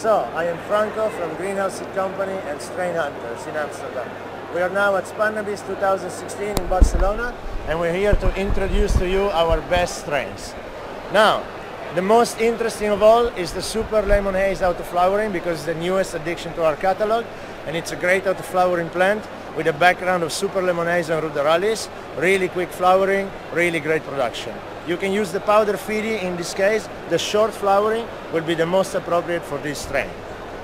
So, I am Franco from Green House Seed Company and Strain Hunters in Amsterdam. We are now at Spannabis 2016 in Barcelona and we're here to introduce to you our best strains. Now, the most interesting of all is the Super Lemon Haze Auto-Flowering because it's the newest addition to our catalog and it's a great auto-flowering plant with a background of Super Lemon Haze and Ruderalis, really quick flowering, really great production. You can use the powder feeding in this case. The short flowering will be the most appropriate for this strain.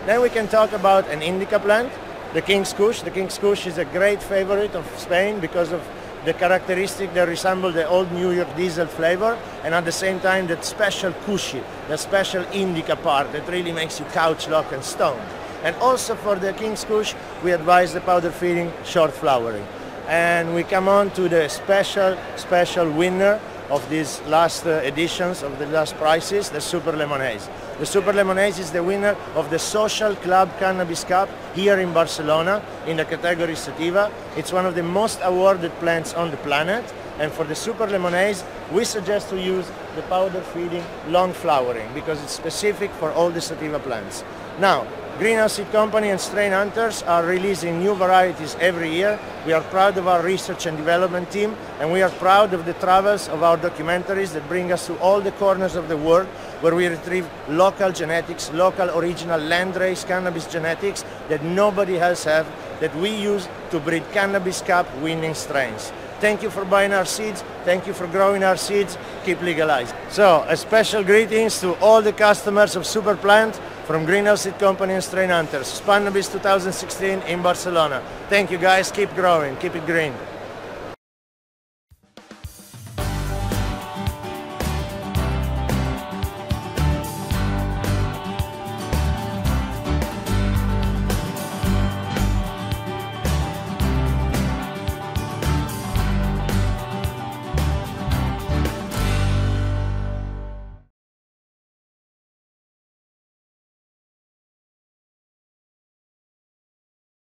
Then we can talk about an indica plant, the King's Kush. The King's Kush is a great favorite of Spain because of the characteristic that resemble the old New York diesel flavor and at the same time that special cushy, the special indica part that really makes you couch lock and stone. And also for the King's Kush, we advise the powder feeding short flowering. And we come on to the special, special winner of these last uh, editions of the last prizes, the Super Lemon Haze. The Super Lemon Haze is the winner of the Social Club Cannabis Cup here in Barcelona in the category Sativa. It's one of the most awarded plants on the planet and for the Super Lemon Haze, we suggest to use the powder feeding long flowering because it's specific for all the Sativa plants. Now, Green House Seed Company and Strain Hunters are releasing new varieties every year. We are proud of our research and development team and we are proud of the travels of our documentaries that bring us to all the corners of the world where we retrieve local genetics, local original landrace cannabis genetics that nobody else have that we use to breed Cannabis Cup winning strains. Thank you for buying our seeds. Thank you for growing our seeds. Keep legalized. So, a special greetings to all the customers of Superplant from Green House Seed Company and Strain Hunters. Spannabis 2016 in Barcelona. Thank you guys. Keep growing. Keep it green.